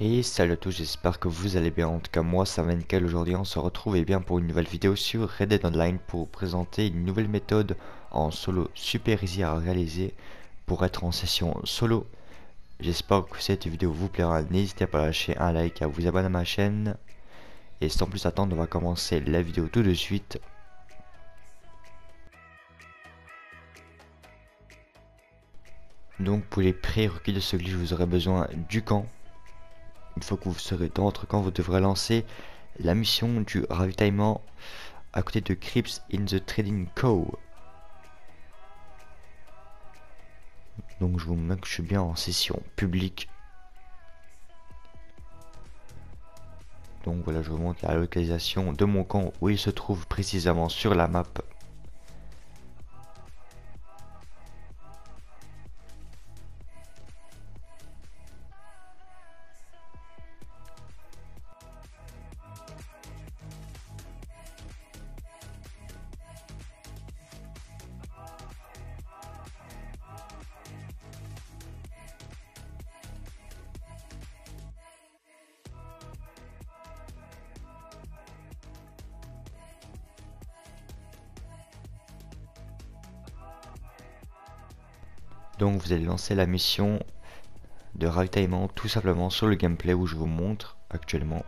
Et salut à tous, j'espère que vous allez bien. En tout cas, moi ça va nickel. Aujourd'hui, on se retrouve et bien pour une nouvelle vidéo sur Red Dead Online pour présenter une nouvelle méthode en solo super easy à réaliser pour être en session solo. J'espère que cette vidéo vous plaira. N'hésitez pas à lâcher un like, à vous abonner à ma chaîne. Et sans plus attendre, on va commencer la vidéo tout de suite. Donc pour les prérequis de ce glitch, vous aurez besoin du camp. Une fois que vous serez dans votre camp, vous devrez lancer la mission du ravitaillement à côté de Crips in the Trading Co. Donc je vous mets que je suis bien en session publique. Donc voilà, je vous montre la localisation de mon camp où il se trouve précisément sur la map. Donc vous allez lancer la mission de ravitaillement tout simplement sur le gameplay où je vous montre actuellement.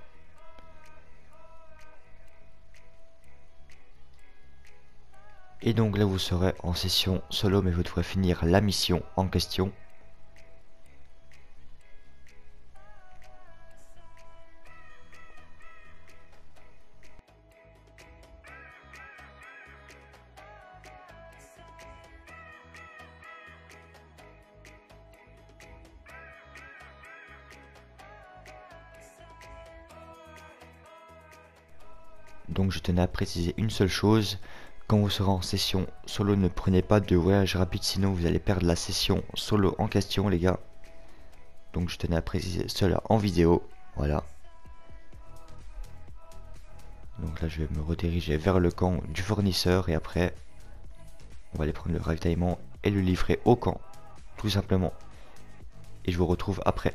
Et donc là vous serez en session solo mais vous devrez finir la mission en question. Donc je tenais à préciser une seule chose, quand vous serez en session solo, ne prenez pas de voyage rapide, sinon vous allez perdre la session solo en question les gars. Donc je tenais à préciser cela en vidéo, voilà. Donc là je vais me rediriger vers le camp du fournisseur et après on va aller prendre le ravitaillement et le livrer au camp, tout simplement. Et je vous retrouve après.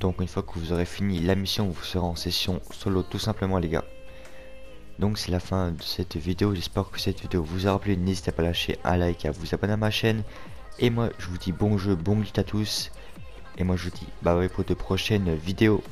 Donc une fois que vous aurez fini la mission, vous serez en session solo tout simplement les gars. Donc c'est la fin de cette vidéo, j'espère que cette vidéo vous aura plu, n'hésitez pas à lâcher un like, à vous abonner à ma chaîne. Et moi je vous dis bon jeu, bon glitch à tous. Et moi je vous dis bye bye pour de prochaines vidéos.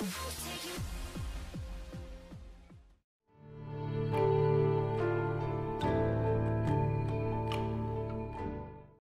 We'll take you